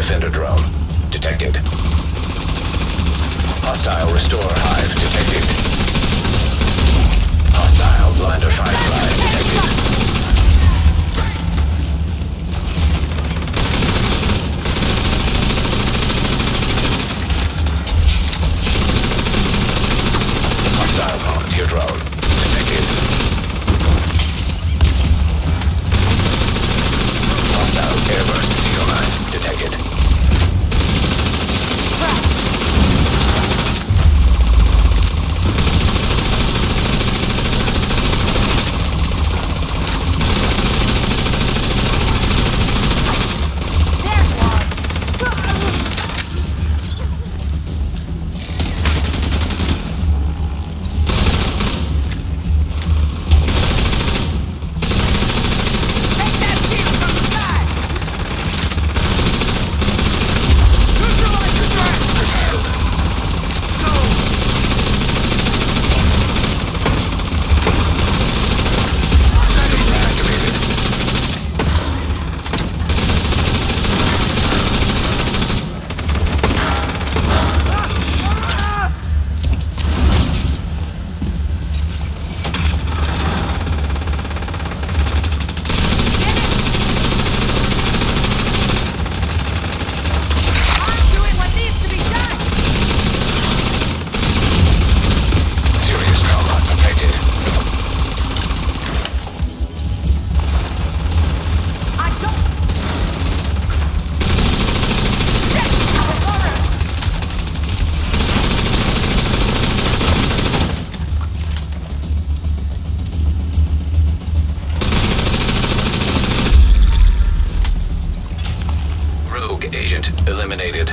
Defender drone. Detected. Hostile Restore Hive. Rogue agent eliminated.